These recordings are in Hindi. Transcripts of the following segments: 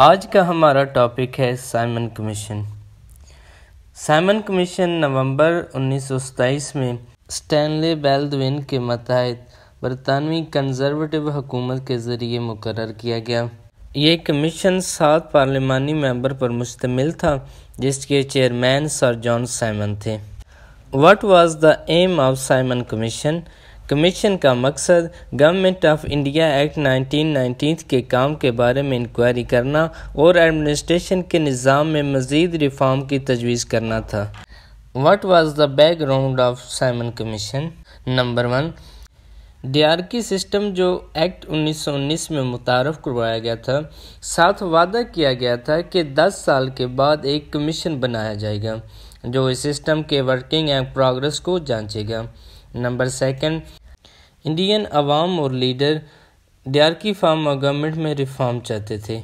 आज का हमारा टॉपिक है साइमन कमीशन साइमन कमीशन नवंबर उन्नीस में स्टैनले बेल्दविन के मतहत बरतानवी कंजर्वेटिव हुकूमत के ज़रिए मुकर किया गया। ये कमीशन सात पार्लिमानी मेंबर पर मुश्तमिल था, जिसके चेयरमैन सर जॉन साइमन थे। What was the aim of Simon commission commission का मकसद गवर्नमेंट ऑफ़ इंडिया एक्ट 1919 के काम के बारे में इंक्वायरी करना और एडमिनिस्ट्रेशन के निज़ाम में मज़ीद रिफॉर्म की तजवीज़ करना था। What was the background of Simon commission number one dyarchy system जो एक्ट 1919 में मुतारफ़ करवाया गया था, साथ वादा किया गया था कि 10 साल के बाद एक कमीशन बनाया जाएगा, जो इस सिस्टम के वर्किंग एंड प्रोग्रेस को जांचेगा। नंबर सेकंड इंडियन अवाम और लीडर डियारकी फार्म और गवर्नमेंट में रिफॉर्म चाहते थे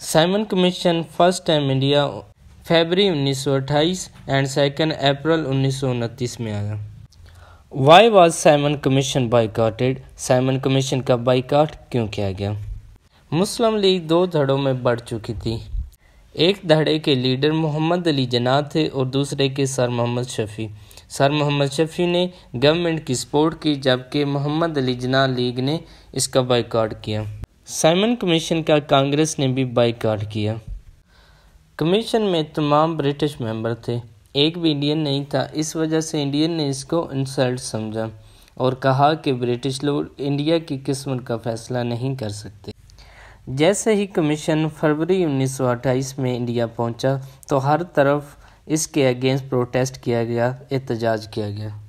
Simon commission first time India February 1928 and second अप्रैल उन्नीस में आया why was Simon commission boycotted Simon commission का बाइकाट क्यों किया गया मुस्लिम लीग दो धड़ों में बढ़ चुकी थी। एक धड़े के लीडर मोहम्मद अली जना थे और दूसरे के सर मोहम्मद शफी। सर मोहम्मद शफी ने गवर्नमेंट की सपोर्ट की, जबकि मोहम्मद अली जना लीग ने इसका बाइकाट किया। साइमन कमीशन का कांग्रेस ने भी बाइकाट किया। कमीशन में तमाम ब्रिटिश मेंबर थे। एक भी इंडियन नहीं था। इस वजह से इंडियन ने इसको इंसल्ट समझा और कहा कि ब्रिटिश लोग इंडिया की किस्मत का फैसला नहीं कर सकते। जैसे ही कमीशन फरवरी 1928 में इंडिया पहुँचा तो हर तरफ़ इसके अगेंस्ट प्रोटेस्ट किया गया, एहतजाज किया गया।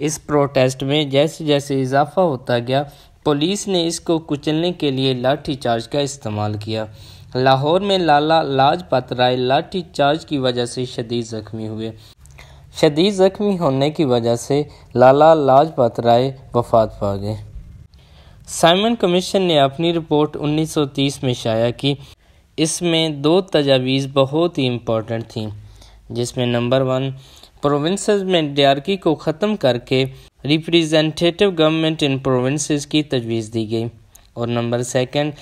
इस प्रोटेस्ट में जैसे जैसे इजाफा होता गया पुलिस ने इसको कुचलने के लिए लाठी चार्ज का इस्तेमाल किया। लाहौर में लाला लाजपत राय लाठी चार्ज की वजह से शदीद ज़ख्मी हुए। शदीद ज़ख्मी होने की वजह से लाला लाजपत राय वफात पा गए। साइमन कमीशन ने अपनी रिपोर्ट 1930 में शाया की। इसमें दो तजावीज़ बहुत ही इम्पोर्टेंट थीं। जिसमें नंबर वन प्रोविंस में डायरकी को ख़त्म करके रिप्रेजेंटेटिव गवर्नमेंट इन प्रोविंसेस की तजवीज़ दी गई। और नंबर सेकंड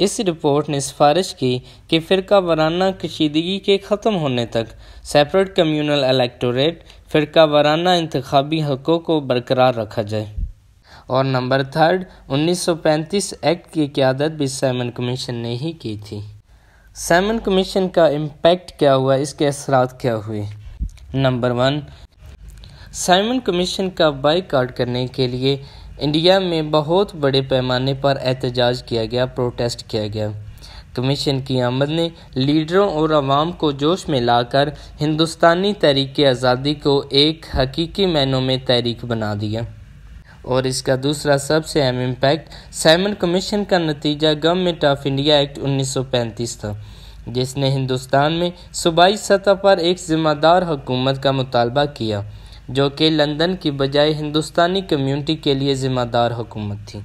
इस रिपोर्ट ने सिफारिश की कि फ़िरका वाराना कशीदगी के ख़त्म होने तक सेपरेट कम्यूनल इलेक्टोरेट फ़िरका वाराना इंतबी हकों को बरकरार रखा जाए। और नंबर थर्ड 1935 एक्ट की क्यादत भी सैमन कमीशन ने ही की थी। सैमन कमीशन का इम्पैक्ट क्या हुआ? इसके असरात क्या हुए? नंबर वन साइमन कमीशन का बाइकाट करने के लिए इंडिया में बहुत बड़े पैमाने पर एहतजाज किया गया प्रोटेस्ट किया गया। कमीशन की आमद ने लीडरों और आवाम को जोश में लाकर हिंदुस्तानी तहरीक आज़ादी को एक हकीकी मैनों में तहरीक बना दिया। और इसका दूसरा सबसे अहम इम्पैक्ट साइमन कमीशन का नतीजा गवर्नमेंट ऑफ़ इंडिया एक्ट 1935 था, जिसने हिंदुस्तान में सूबाई सतह पर एक ज़िम्मेदार हुकूमत का मुतालबा किया, जो कि लंदन की बजाय हिंदुस्तानी कम्युनिटी के लिए ज़िम्मेदार हुकूमत थी।